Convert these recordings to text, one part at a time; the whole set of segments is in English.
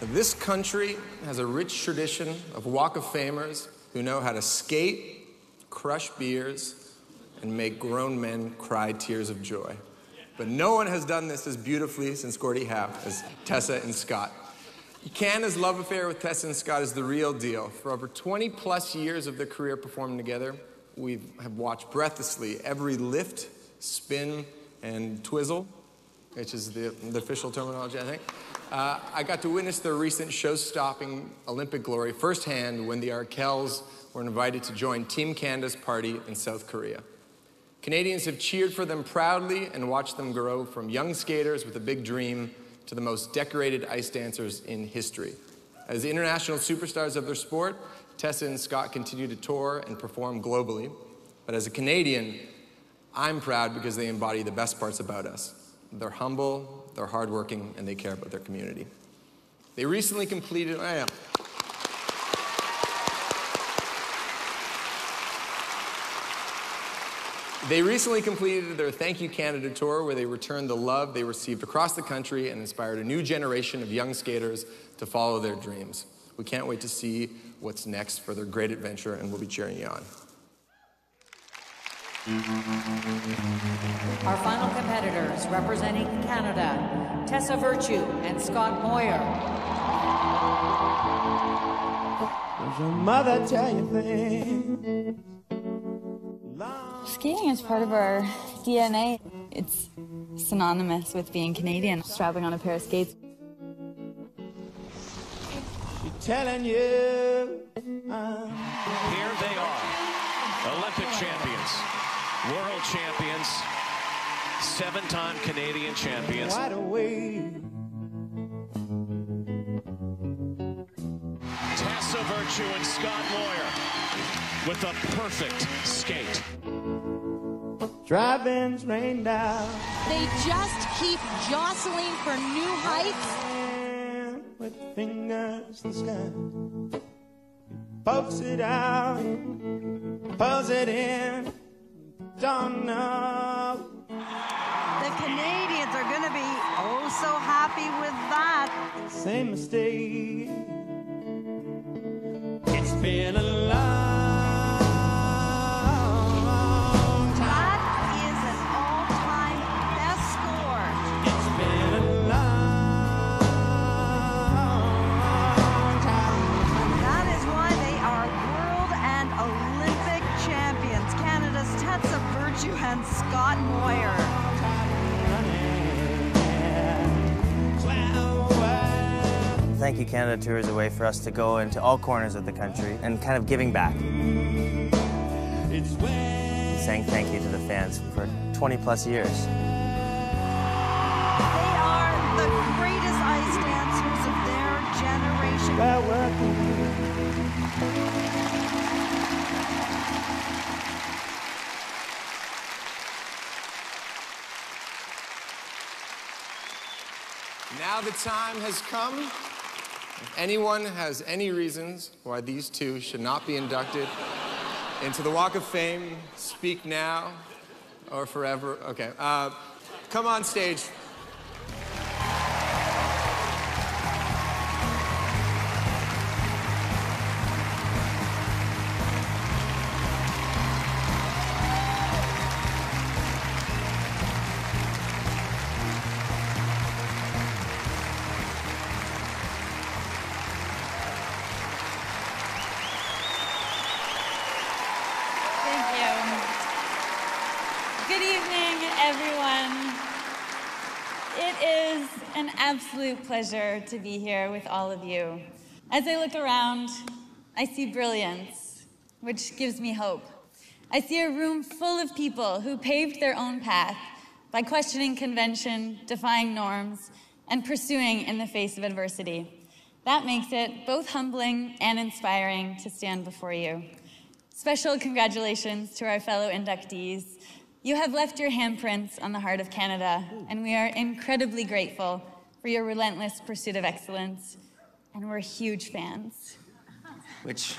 This country has a rich tradition of Walk of Famers who know how to skate, crush beers, and make grown men cry tears of joy. But no one has done this as beautifully since Gordie Howe as Tessa and Scott. Canada's love affair with Tessa and Scott is the real deal. For over 20 plus years of their career performing together, we have watched breathlessly every lift, spin, and twizzle, which is the, the official terminology, I think. Uh, I got to witness their recent show-stopping Olympic glory firsthand when the Arkells were invited to join Team Canada's party in South Korea. Canadians have cheered for them proudly and watched them grow from young skaters with a big dream to the most decorated ice dancers in history. As international superstars of their sport, Tessa and Scott continue to tour and perform globally. But as a Canadian, I'm proud because they embody the best parts about us. They're humble, they're hardworking, and they care about their community. They recently completed, oh yeah, They recently completed their Thank You Canada tour where they returned the love they received across the country and inspired a new generation of young skaters to follow their dreams. We can't wait to see what's next for their great adventure and we'll be cheering you on. Our final competitors representing Canada, Tessa Virtue and Scott Moir. Does your mother tell you things? Skating is part of our DNA. It's synonymous with being Canadian, strapping on a pair of skates. She telling you. I'm Here they are, Olympic champions, world champions, seven-time Canadian champions. wide awake. Tessa Virtue and Scott Moir with a perfect skate. Driving's rained out. They just keep jostling for new heights. And with fingers to the sky. Pokes it out, pulls it in. Don't. The Canadians are going to be oh so happy with that. Same mistake. It's been a long, and Scott Moir. Thank You Canada Tour is a way for us to go into all corners of the country and kind of giving back. Saying thank you to the fans for 20 plus years. They are the greatest ice dancers of their generation. Now the time has come. If anyone has any reasons why these two should not be inducted into the Walk of Fame, speak now or forever. Okay, uh, come on stage. Good evening, everyone. It is an absolute pleasure to be here with all of you. As I look around, I see brilliance, which gives me hope. I see a room full of people who paved their own path by questioning convention, defying norms, and pursuing in the face of adversity. That makes it both humbling and inspiring to stand before you. Special congratulations to our fellow inductees. You have left your handprints on the heart of Canada, and we are incredibly grateful for your relentless pursuit of excellence. And we're huge fans. Which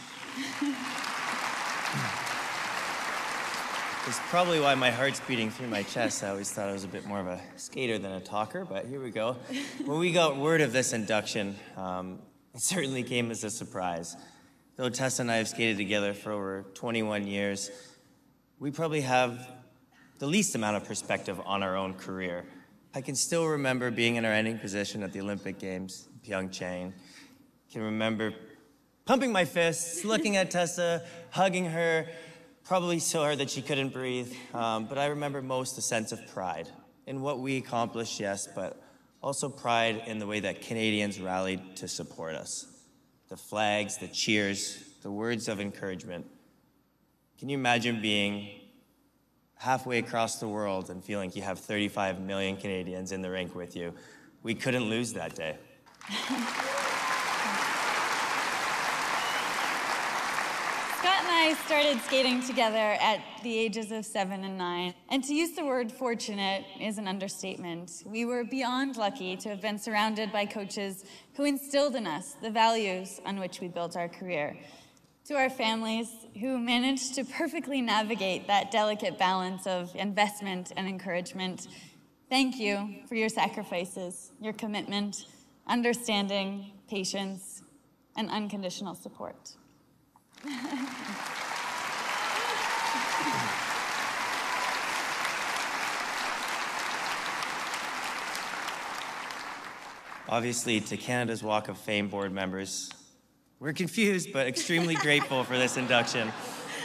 It's probably why my heart's beating through my chest. I always thought I was a bit more of a skater than a talker, but here we go. When we got word of this induction, um, it certainly came as a surprise. Though Tessa and I have skated together for over 21 years, we probably have the least amount of perspective on our own career. I can still remember being in our ending position at the Olympic Games, Pyeongchang. Can remember pumping my fists, looking at Tessa, hugging her, probably so hard that she couldn't breathe. Um, but I remember most the sense of pride in what we accomplished, yes, but also pride in the way that Canadians rallied to support us. The flags, the cheers, the words of encouragement. Can you imagine being halfway across the world and feeling you have 35 million Canadians in the rink with you? We couldn't lose that day. Scott and I started skating together at the ages of seven and nine. And to use the word fortunate is an understatement. We were beyond lucky to have been surrounded by coaches who instilled in us the values on which we built our career. To our families who managed to perfectly navigate that delicate balance of investment and encouragement, thank you for your sacrifices, your commitment, understanding, patience, and unconditional support. Obviously, to Canada's Walk of Fame board members, we're confused but extremely grateful for this induction.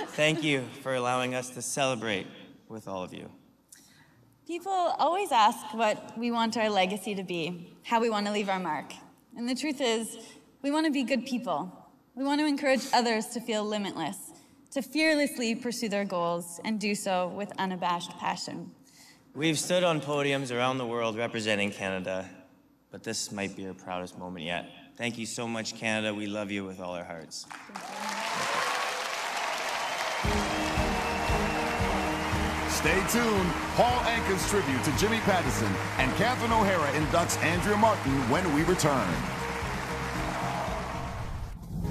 Thank you for allowing us to celebrate with all of you. People always ask what we want our legacy to be, how we want to leave our mark. And the truth is, we want to be good people. We want to encourage others to feel limitless, to fearlessly pursue their goals, and do so with unabashed passion. We've stood on podiums around the world representing Canada, but this might be our proudest moment yet. Thank you so much, Canada. We love you with all our hearts. Stay tuned. Paul Anka's tribute to Jimmy Pattison and Catherine O'Hara inducts Andrea Martin when we return.